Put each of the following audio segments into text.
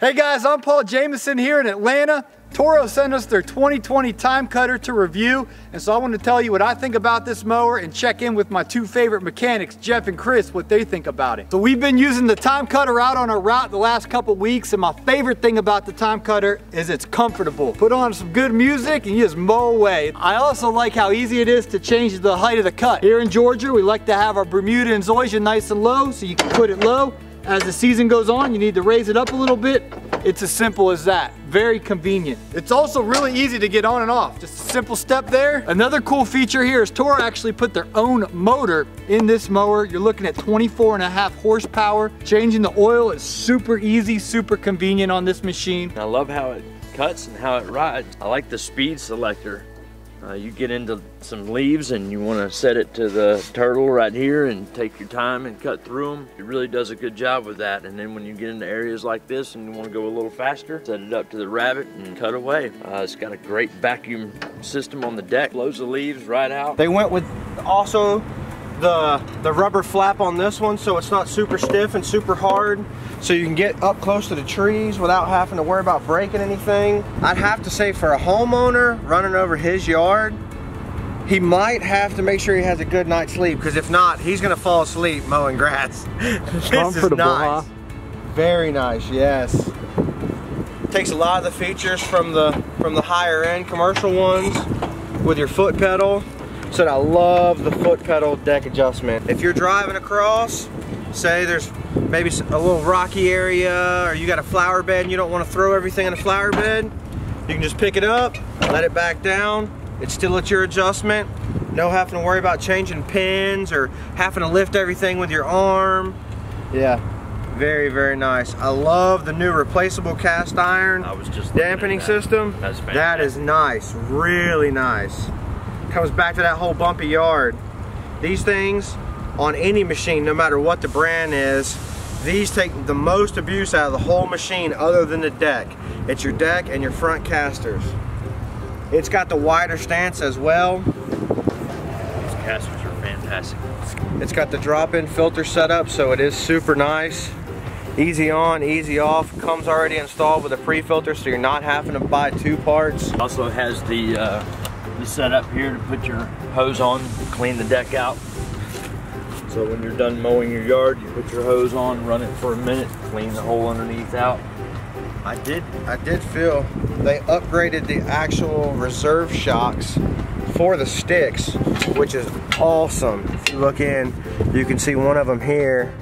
Hey guys, I'm Paul Jamison here in Atlanta. Toro sent us their 2020 TimeCutter to review, and so I want to tell you what I think about this mower and check in with my two favorite mechanics, Jeff and Chris, what they think about it. So we've been using the TimeCutter out on our route the last couple weeks, and my favorite thing about the TimeCutter is it's comfortable. Put on some good music and you just mow away. I also like how easy it is to change the height of the cut. Here in Georgia, we like to have our Bermuda and Zoysia nice and low, so you can put it low, as the season goes on, you need to raise it up a little bit. It's as simple as that. Very convenient. It's also really easy to get on and off. Just a simple step there. Another cool feature here is Toro actually put their own motor in this mower. You're looking at 24 and a half horsepower. Changing the oil is super easy, super convenient on this machine. I love how it cuts and how it rides. I like the speed selector. Uh, you get into some leaves and you want to set it to the turtle right here and take your time and cut through them. It really does a good job with that. And then when you get into areas like this and you want to go a little faster, set it up to the rabbit and cut away. Uh, it's got a great vacuum system on the deck, blows the leaves right out. They went with also the, the rubber flap on this one so it's not super stiff and super hard so you can get up close to the trees without having to worry about breaking anything. I'd have to say for a homeowner running over his yard, he might have to make sure he has a good night's sleep because if not, he's gonna fall asleep mowing grass. this is nice. Huh? Very nice, yes. Takes a lot of the features from the from the higher end commercial ones with your foot pedal Said I love the foot pedal deck adjustment. If you're driving across, say there's maybe a little rocky area or you got a flower bed and you don't want to throw everything in a flower bed, you can just pick it up, let it back down. It's still at your adjustment. No having to worry about changing pins or having to lift everything with your arm. Yeah, very, very nice. I love the new replaceable cast iron I was just dampening that. system. That's fantastic. that is nice, really nice comes back to that whole bumpy yard. These things on any machine, no matter what the brand is, these take the most abuse out of the whole machine other than the deck. It's your deck and your front casters. It's got the wider stance as well. These casters are fantastic. It's got the drop-in filter setup, so it is super nice. Easy on, easy off. Comes already installed with a pre-filter, so you're not having to buy two parts. Also has the uh, the setup here to put your hose on, to clean the deck out. So when you're done mowing your yard, you put your hose on, run it for a minute, clean the hole underneath out. I did, I did feel they upgraded the actual reserve shocks for the sticks, which is awesome. If you look in, you can see one of them here.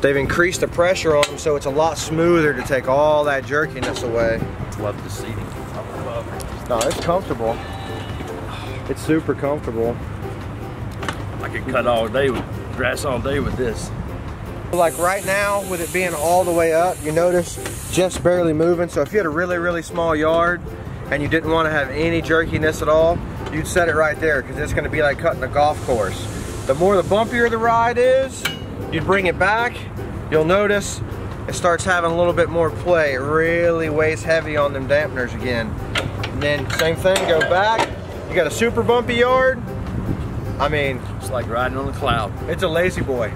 They've increased the pressure on them so it's a lot smoother to take all that jerkiness away. Love the seating. No, it's comfortable. It's super comfortable. I could cut all day with grass all day with this. Like right now, with it being all the way up, you notice just barely moving. So if you had a really, really small yard and you didn't want to have any jerkiness at all, you'd set it right there because it's going to be like cutting a golf course. The more the bumpier the ride is, you bring it back, you'll notice it starts having a little bit more play. It really weighs heavy on them dampeners again. And then same thing, go back. You got a super bumpy yard. I mean, it's like riding on a cloud. It's a La-Z-Boy.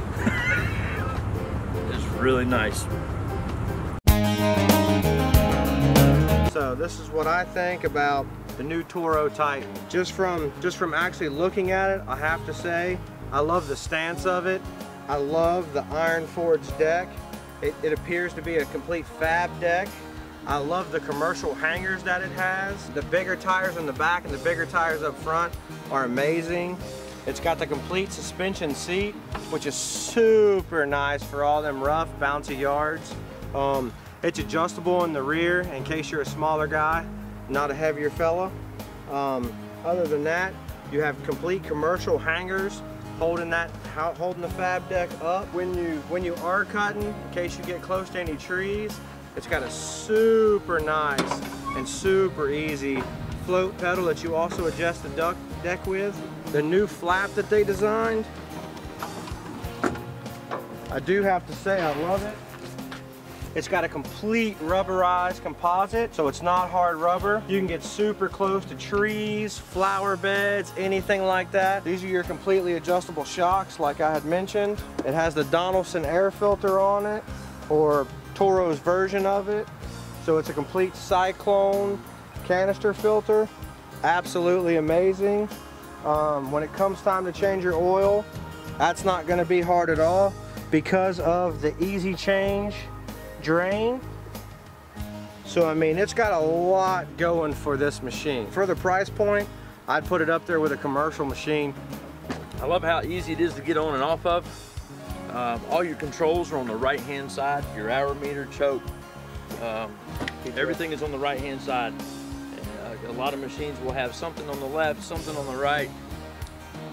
it's really nice. So this is what I think about the new Toro Titan. Just from just from actually looking at it, I have to say, I love the stance of it. I love the iron forged deck. It, it appears to be a complete fab deck. I love the commercial hangers that it has. The bigger tires in the back and the bigger tires up front are amazing. It's got the complete suspension seat, which is super nice for all them rough, bouncy yards. Um, it's adjustable in the rear in case you're a smaller guy, not a heavier fella. Um, other than that, you have complete commercial hangers holding that holding the fab deck up when you when you are cutting in case you get close to any trees it's got a super nice and super easy float pedal that you also adjust the duck deck with. The new flap that they designed, I do have to say I love it. It's got a complete rubberized composite, so it's not hard rubber. You can get super close to trees, flower beds, anything like that. These are your completely adjustable shocks, like I had mentioned. It has the Donaldson air filter on it. or Toro's version of it. So it's a complete cyclone canister filter. Absolutely amazing. Um, when it comes time to change your oil, that's not gonna be hard at all because of the easy change drain. So I mean, it's got a lot going for this machine. For the price point, I'd put it up there with a commercial machine. I love how easy it is to get on and off of. Um, all your controls are on the right hand side, your hour meter, choke, um, everything is on the right hand side. Uh, a lot of machines will have something on the left, something on the right.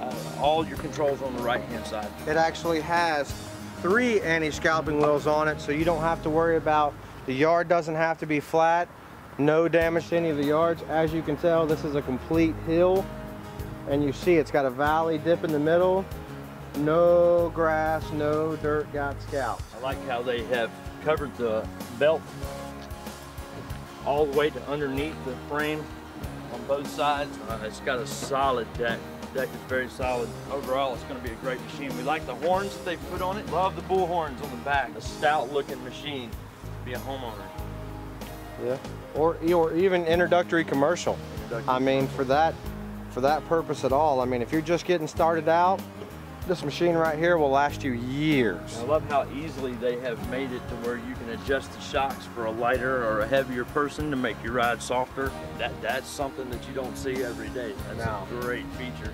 Uh, all your controls on the right hand side. It actually has three anti-scalping wheels on it, so you don't have to worry about the yard doesn't have to be flat. No damage to any of the yards. As you can tell, this is a complete hill. And you see it's got a valley dip in the middle. No grass, no dirt got scalped. I like how they have covered the belt all the way to underneath the frame on both sides. Uh, it's got a solid deck. The deck is very solid. Overall, it's going to be a great machine. We like the horns that they put on it. Love the bull horns on the back. A stout looking machine. Be a homeowner. Yeah. Or, or even introductory commercial. Introductory I mean, for that, for that purpose at all. I mean, if you're just getting started out, this machine right here will last you years. I love how easily they have made it to where you can adjust the shocks for a lighter or a heavier person to make your ride softer. That That's something that you don't see every day. That's No. a great feature.